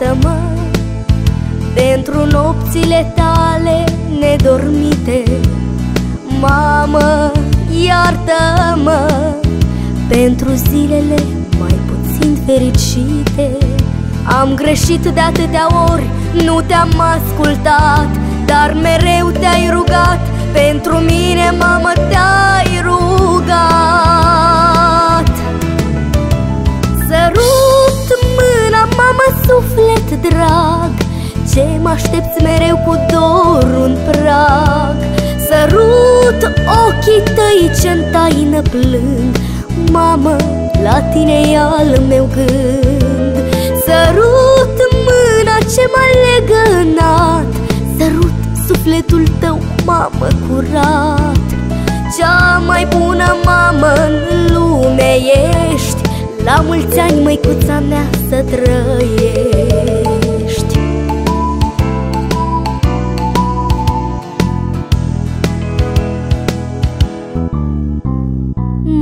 Iartă-mă pentru nopțile tale nedormite Mamă, iartă-mă. Pentru zilele mai puțin fericite Am greșit de atâtea ori, nu te-am ascultat. Dar mereu te-ai rugat, pentru mine, mamă, te-ai Ce mă aștepți mereu cu dor un prag? Sărut ochii tăi ce-n taină plâng. Mamă, la tine e al meu gând. Sărut mâna ce m-a legănat Sărut sufletul tău, mamă, curat. Cea mai bună mamă în lume ești. La mulți ani, măicuța mea, să trăiești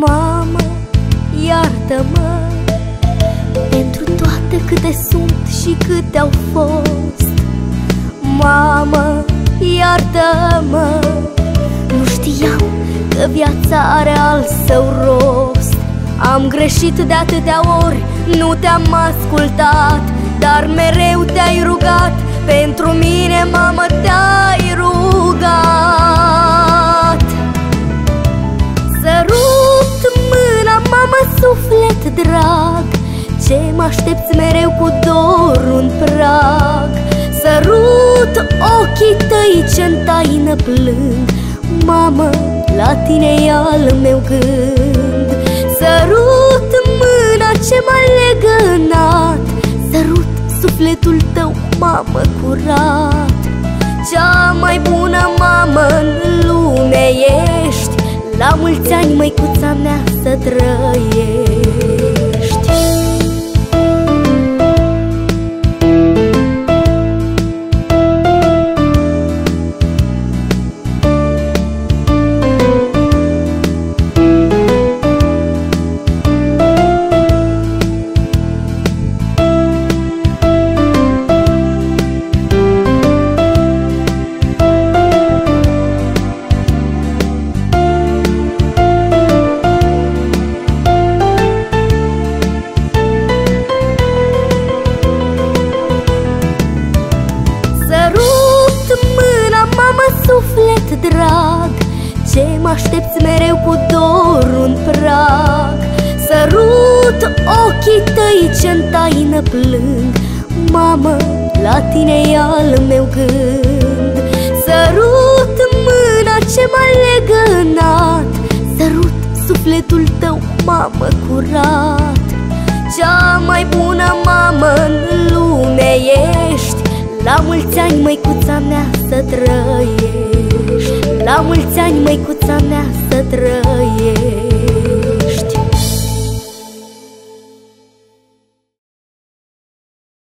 Mamă, iartă-mă. Pentru toate câte sunt și câte au fost Mamă, iartă-mă. Nu știam că viața are al său rost. Am greșit de atâtea ori, nu te-am ascultat. Dar mereu te-ai rugat, pentru mine, mamă, te-ai aștepți mereu cu dor un prag. Sărut ochii tăi ce-n taină plâng. Mamă, la tine e al meu gând. Sărut mâna ce m-a legănat. Sărut sufletul tău, mamă, curat. Cea mai bună mamă în lume ești. La mulți ani, măicuța mă aștepți mereu cu dor un prag. Sărut ochii tăi ce-n taină plâng. Mamă, la tine e al meu gând. Sărut mâna ce m-a legănat Sărut sufletul tău, mamă, curat. Cea mai bună mamă în lume ești. La mulți ani, măicuța mea, să trăiești La mulți ani, măicuța mea, să trăiești